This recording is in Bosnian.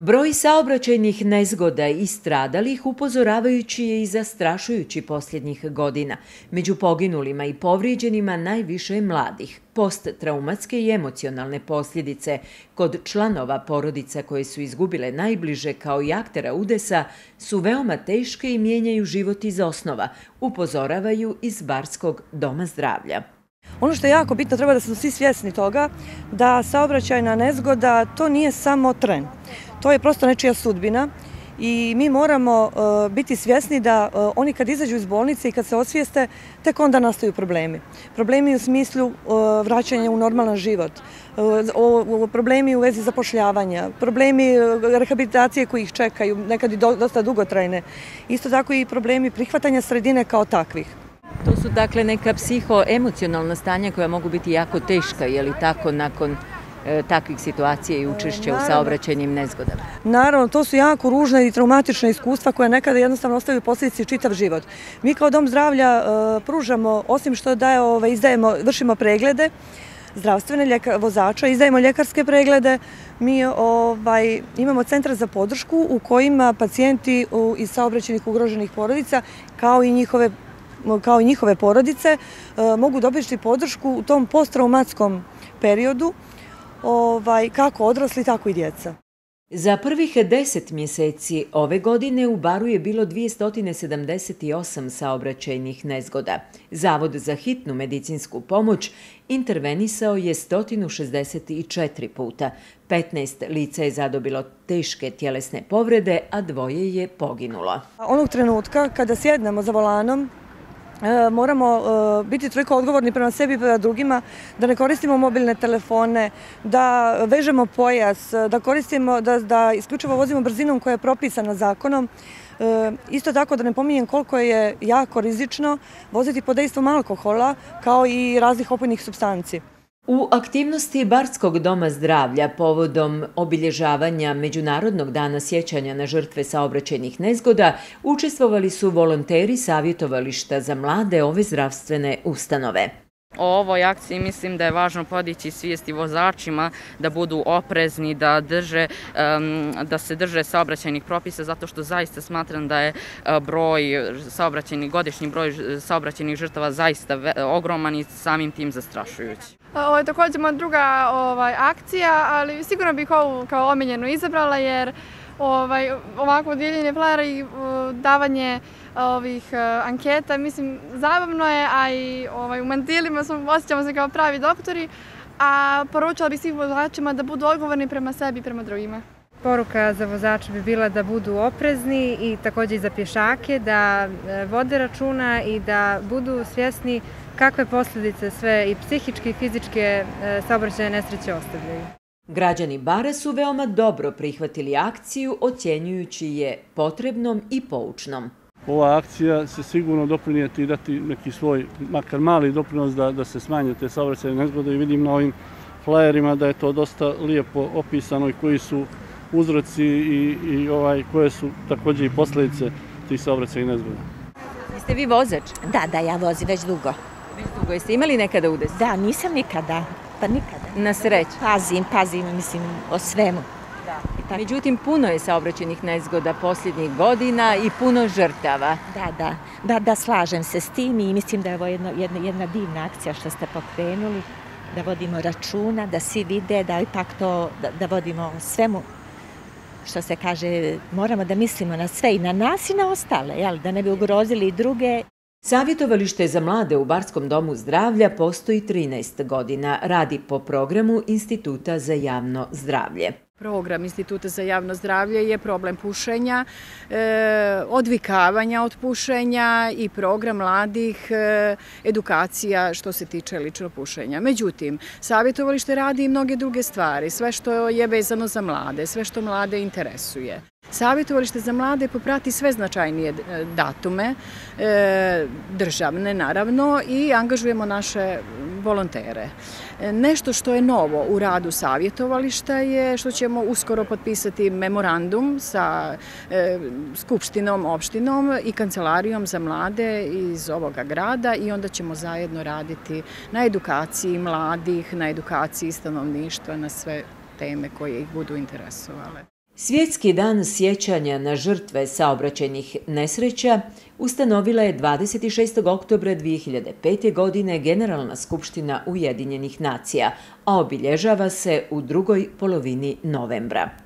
Broj saobraćajnih nezgoda i stradalih upozoravajući je i zastrašujući posljednjih godina. Među poginulima i povrijeđenima najviše je mladih. Posttraumatske i emocionalne posljedice kod članova porodica koje su izgubile najbliže kao i aktera udesa su veoma teške i mijenjaju život iz osnova, upozoravaju iz Barskog doma zdravlja. Ono što je jako bitno, treba da smo svi svjesni toga da saobraćajna nezgoda to nije samo tren to je prosto nečija sudbina i mi moramo e, biti svjesni da e, oni kad izađu iz bolnice i kad se osvijeste, tek onda nastaju problemi. Problemi u smislu e, vraćanja u normalan život, problemi u vezi zapošljavanja, problemi rehabilitacije koji ih čekaju, nekad i dosta dugotrajne. Isto tako i problemi prihvatanja sredine kao takvih. To su dakle neka psihoemocionalna stanja koja mogu biti jako teška, je li tako, nakon E, takvih situacija i učešća u saobraćajnim nezgodama? Naravno, to su jako ružna i traumatična iskustva koja nekada jednostavno ostavaju posljedici čitav život. Mi kao Dom zdravlja e, pružamo, osim što daje, ovaj, izdajemo, vršimo preglede, zdravstvene vozača, izdajemo ljekarske preglede, mi ovaj, imamo centar za podršku u kojima pacijenti iz saobraćenih ugroženih porodica kao i njihove kao i njihove porodice e, mogu dobiti podršku u tom posttraumatskom periodu ovaj, kako odrasli, tako i djeca. Za prvih deset mjeseci ove godine u Baru je bilo 278 saobraćajnih nezgoda. Zavod za hitnu medicinsku pomoć intervenisao je 164 puta. 15 lica je zadobilo teške tjelesne povrede, a dvoje je poginulo. Onog trenutka kada sjednemo za volanom, E, moramo e, biti toliko odgovorni prema sebi i prema drugima, da ne koristimo mobilne telefone, da vežemo pojas, da koristimo, da, da isključivo vozimo brzinom koja je propisana zakonom. E, isto tako da ne pominjem koliko je jako rizično voziti pod dejstvom alkohola kao i raznih opojnih substanci. U aktivnosti Barskog doma zdravlja povodom obilježavanja Međunarodnog dana sjećanja na žrtve saobraćenih nezgoda učestvovali su volonteri savjetovališta za mlade ove zdravstvene ustanove. O ovoj akciji mislim da je važno podići svijesti vozačima da budu oprezni, da, drže, da se drže saobraćajnih propisa, zato što zaista smatram da je e, broj saobraćajnih, godišnji broj saobraćajnih žrtava zaista ogroman i samim tim zastrašujući. E, ovo je također moja druga ovaj, akcija, ali sigurno bih ovu kao omiljenu izabrala jer ovaj, ovako dijeljenje flera i davanje e, ovih uh, anketa, mislim, zabavno je, a i ovaj, u mantilima smo, osjećamo se kao pravi doktori, a poručala bih svih vozačima da budu odgovorni prema sebi i prema drugima. Poruka za vozače bi bila da budu oprezni i također i za pješake, da e, vode računa i da budu svjesni kakve posljedice sve i psihičke i fizičke saobraćaje nesreće ostavljaju. Građani Bare su veoma dobro prihvatili akciju, ocjenjujući je potrebnom i poučnom. Ova akcija se sigurno doprinijeti i dati neki svoj, makar mali doprinos da, da se smanje te saobraćaje nezgode i vidim na ovim flajerima da je to dosta lijepo opisano i koji su uzroci i, i ovaj koje su također i posljedice tih saobraćaja nezgoda. Jeste vi vozač? Da, da, ja vozim već dugo. Već dugo. Jeste imali nekada udes? Da, nisam nikada. Pa nikada. Na sreću. Pazim, pazim, mislim, o svemu. Da. Međutim, puno je saobraćenih nezgoda posljednjih godina i puno žrtava. Da, da, da, da, slažem se s tim i mislim da je ovo jedna, jedna, jedna divna akcija što ste pokrenuli, da vodimo računa, da svi vide, da ipak to, da, da vodimo svemu što se kaže, moramo da mislimo na sve i na nas i na ostale, jel, da ne bi ugrozili druge. Savjetovalište za mlade u Barskom domu zdravlja postoji 13 godina, radi po programu Instituta za javno zdravlje. Program Instituta za javno zdravlje je problem pušenja, e, odvikavanja od pušenja i program mladih e, edukacija što se tiče lično pušenja. Međutim, savjetovalište radi i mnoge druge stvari, sve što je vezano za mlade, sve što mlade interesuje. Savjetovalište za mlade poprati sve značajnije e, datume, e, državne naravno, i angažujemo naše volontere. E, nešto što je novo u radu savjetovališta je što ćemo uskoro potpisati memorandum sa Skupštinom, opštinom i kancelarijom za mlade iz ovoga grada i onda ćemo zajedno raditi na edukaciji mladih, na edukaciji stanovništva, na sve teme koje ih budu interesovale. Svjetski dan sjećanja na žrtve saobraćenih nesreća ustanovila je 26. oktobra 2005. godine Generalna skupština Ujedinjenih nacija, a obilježava se u drugoj polovini novembra.